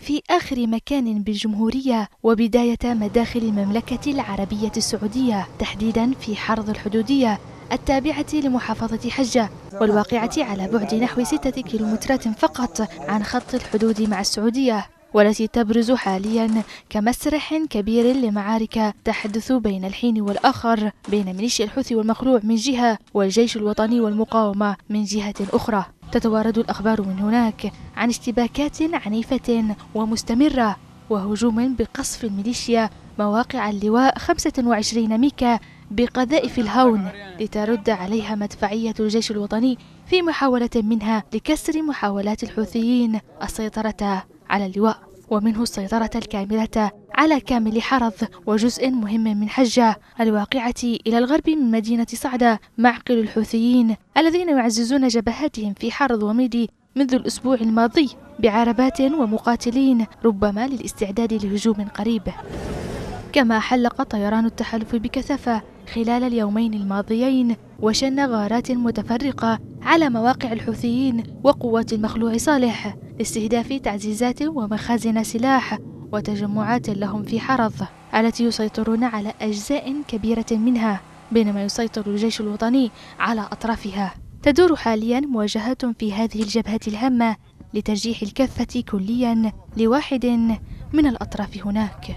في آخر مكان بالجمهورية وبداية مداخل المملكة العربية السعودية تحديدا في حرض الحدودية التابعة لمحافظة حجة والواقعة على بعد نحو ستة كيلومترات فقط عن خط الحدود مع السعودية والتي تبرز حاليا كمسرح كبير لمعارك تحدث بين الحين والآخر بين ميليشيا الحوثي والمخلوع من جهة والجيش الوطني والمقاومة من جهة أخرى. تتوارد الأخبار من هناك عن اشتباكات عنيفة ومستمرة وهجوم بقصف الميليشيا مواقع اللواء 25 ميكا بقذائف الهون لترد عليها مدفعية الجيش الوطني في محاولة منها لكسر محاولات الحوثيين السيطرة على اللواء ومنه السيطرة الكاملة على كامل حرض وجزء مهم من حجة الواقعة إلى الغرب من مدينة صعدة معقل الحوثيين الذين يعززون جبهاتهم في حرض وميدي منذ الأسبوع الماضي بعربات ومقاتلين ربما للاستعداد لهجوم قريب. كما حلق طيران التحالف بكثافة خلال اليومين الماضيين وشن غارات متفرقة على مواقع الحوثيين وقوات المخلوع صالح لاستهداف تعزيزات ومخازن سلاح وتجمعات لهم في حرض التي يسيطرون على أجزاء كبيرة منها بينما يسيطر الجيش الوطني على أطرافها. تدور حاليا مواجهات في هذه الجبهة الهامة لترجيح الكفة كليا لواحد من الأطراف هناك.